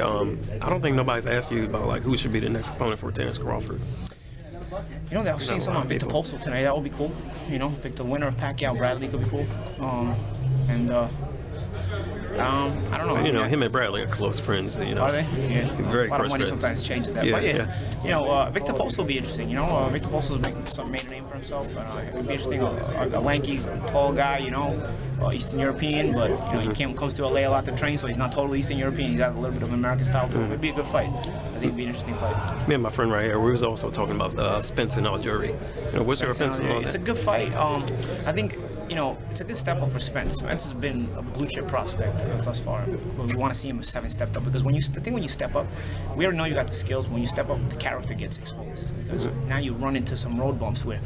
Um, I don't think nobody's asked you about like who should be the next opponent for Terence Crawford. You know, I was seeing someone Victor Postol tonight. That would be cool. You know, Victor winner of Pacquiao Bradley could be cool. Um, and uh, um, I don't know. You know, him and Bradley are close friends. You know, Are they? Yeah. Very a lot of close money friends. sometimes changes that. Yeah, but yeah, yeah. you know, uh, Victor Postol will be interesting. You know, uh, Victor Postol's making some made a name for himself. Uh, it would be interesting. Uh, a, a lanky, tall guy. You know, uh, Eastern European, but you know he came comes to LA a lot to train, so he's not totally Eastern European. He's got a little bit of American style to him. It'd be a good fight. I think it'd be an interesting fight. Me and my friend right here, we was also talking about uh, Spence and Algieri. You know, what's your opinion on It's a good fight. Um, I think you know it's a good step up for Spence. Spence has been a blue chip prospect thus far. We want to see him seven stepped up because when you the thing when you step up, we already know you got the skills. When you step up, the character gets exposed because now you run into some road bumps where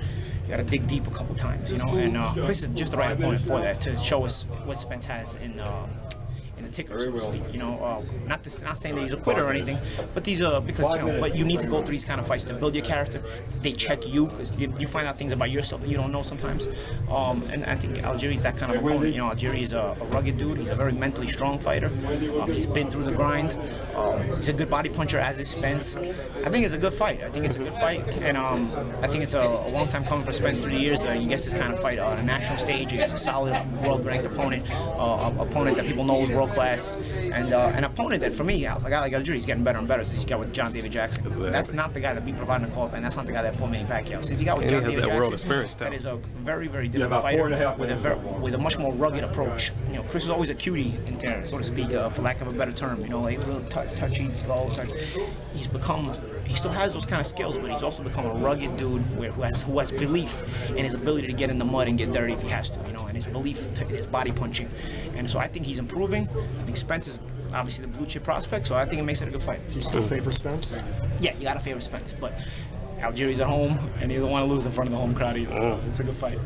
you got to dig deep a couple times. You know, and uh, Chris is just the right opponent for that to show us what Spence has in. Uh, in the ticker, so to speak. You know, uh, not this, not saying that he's a quitter or anything, but these are because you know. But you need to go through these kind of fights to build your character. They check you because you, you find out things about yourself that you don't know sometimes. Um, and I think Algieri's that kind of opponent. You know, Algieri is a, a rugged dude. He's a very mentally strong fighter. Um, he's been through the grind. Um, he's a good body puncher, as is Spence. I think it's a good fight. I think it's a good fight, and um, I think it's a, a long time coming for Spence. Through the years, uh, he gets this kind of fight uh, on a national stage against a solid world-ranked opponent, uh, opponent that people know is world class, and uh, an opponent that, for me, a guy like Algieri, he's getting better and better since he got with John David Jackson. Exactly. That's not the guy that be providing the call, and that's not the guy that fought Manny Pacquiao. Since he got with And John David that world Jackson, experience, that is a very, very different about four a fighter with a minutes. very, with a much more rugged approach. You know, Chris is always a cutie in Terrence, so to speak, uh, for lack of a better term. You know, like a little tou- touchy, go, touch. He's become, he still has those kind of skills, but he's also become a rugged dude where, who has who has belief in his ability to get in the mud and get dirty if he has to. You know, and his belief to his body punching. And so I think he's improving. I think Spence is obviously the blue chip prospect, so I think it makes it a good fight. Do you still favor Spence? Yeah, you got to favor Spence, but Algieri's at home, and he don't want to lose in front of the home crowd either. So oh. it's a good fight.